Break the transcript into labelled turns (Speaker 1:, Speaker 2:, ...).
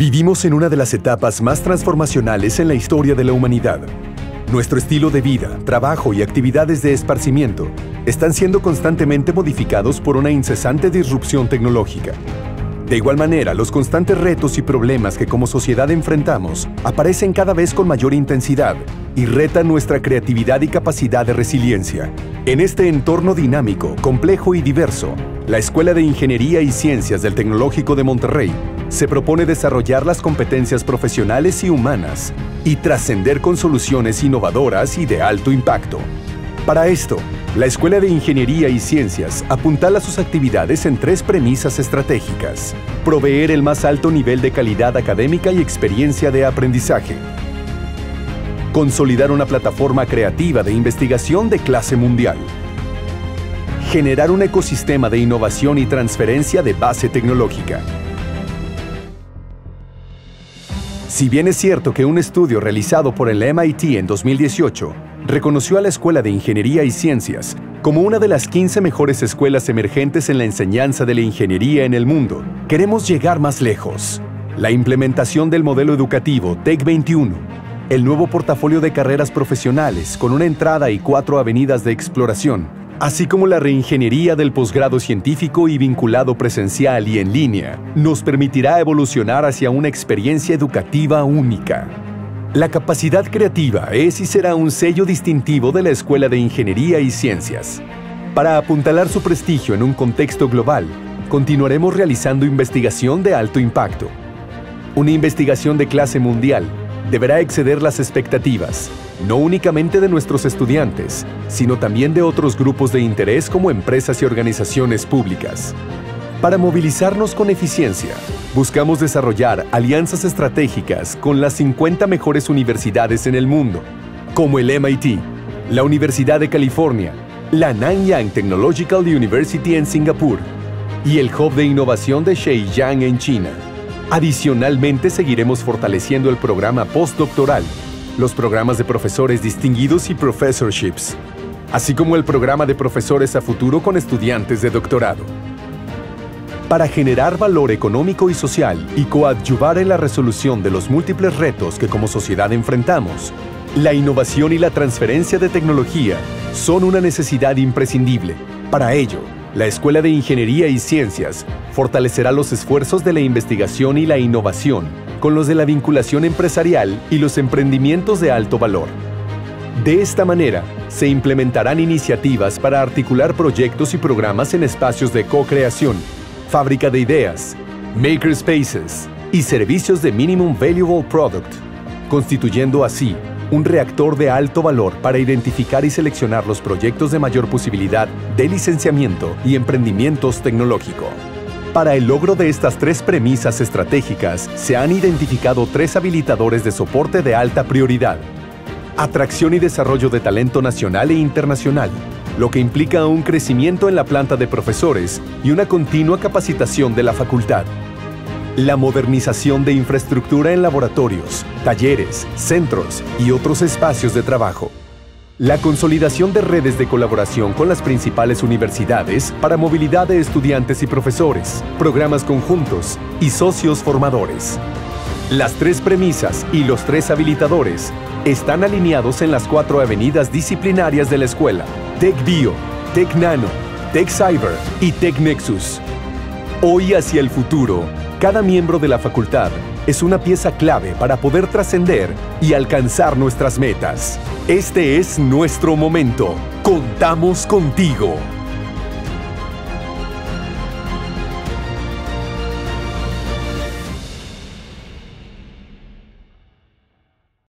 Speaker 1: Vivimos en una de las etapas más transformacionales en la historia de la humanidad. Nuestro estilo de vida, trabajo y actividades de esparcimiento están siendo constantemente modificados por una incesante disrupción tecnológica. De igual manera, los constantes retos y problemas que como sociedad enfrentamos aparecen cada vez con mayor intensidad y retan nuestra creatividad y capacidad de resiliencia. En este entorno dinámico, complejo y diverso, la Escuela de Ingeniería y Ciencias del Tecnológico de Monterrey se propone desarrollar las competencias profesionales y humanas y trascender con soluciones innovadoras y de alto impacto. Para esto, la Escuela de Ingeniería y Ciencias apuntala sus actividades en tres premisas estratégicas. Proveer el más alto nivel de calidad académica y experiencia de aprendizaje. Consolidar una plataforma creativa de investigación de clase mundial. Generar un ecosistema de innovación y transferencia de base tecnológica. Si bien es cierto que un estudio realizado por el MIT en 2018 reconoció a la Escuela de Ingeniería y Ciencias como una de las 15 mejores escuelas emergentes en la enseñanza de la ingeniería en el mundo, queremos llegar más lejos. La implementación del modelo educativo TEC 21, el nuevo portafolio de carreras profesionales con una entrada y cuatro avenidas de exploración, así como la reingeniería del posgrado científico y vinculado presencial y en línea, nos permitirá evolucionar hacia una experiencia educativa única. La capacidad creativa es y será un sello distintivo de la Escuela de Ingeniería y Ciencias. Para apuntalar su prestigio en un contexto global, continuaremos realizando investigación de alto impacto. Una investigación de clase mundial deberá exceder las expectativas, no únicamente de nuestros estudiantes, sino también de otros grupos de interés como empresas y organizaciones públicas. Para movilizarnos con eficiencia, buscamos desarrollar alianzas estratégicas con las 50 mejores universidades en el mundo, como el MIT, la Universidad de California, la Nanyang Technological University en Singapur y el Hub de Innovación de Sheiyang en China. Adicionalmente, seguiremos fortaleciendo el programa postdoctoral los programas de profesores distinguidos y professorships, así como el programa de profesores a futuro con estudiantes de doctorado. Para generar valor económico y social y coadyuvar en la resolución de los múltiples retos que como sociedad enfrentamos, la innovación y la transferencia de tecnología son una necesidad imprescindible. Para ello, la Escuela de Ingeniería y Ciencias fortalecerá los esfuerzos de la investigación y la innovación con los de la vinculación empresarial y los emprendimientos de alto valor. De esta manera, se implementarán iniciativas para articular proyectos y programas en espacios de co-creación, fábrica de ideas, makerspaces y servicios de Minimum Valuable Product, constituyendo así un reactor de alto valor para identificar y seleccionar los proyectos de mayor posibilidad de licenciamiento y emprendimientos tecnológicos. Para el logro de estas tres premisas estratégicas, se han identificado tres habilitadores de soporte de alta prioridad. Atracción y desarrollo de talento nacional e internacional, lo que implica un crecimiento en la planta de profesores y una continua capacitación de la facultad. La modernización de infraestructura en laboratorios, talleres, centros y otros espacios de trabajo. La consolidación de redes de colaboración con las principales universidades para movilidad de estudiantes y profesores, programas conjuntos y socios formadores. Las tres premisas y los tres habilitadores están alineados en las cuatro avenidas disciplinarias de la escuela, Tech Bio, Tech Nano, Tech Cyber y Tech Nexus. Hoy hacia el futuro, cada miembro de la facultad es una pieza clave para poder trascender y alcanzar nuestras metas. Este es nuestro momento. Contamos contigo.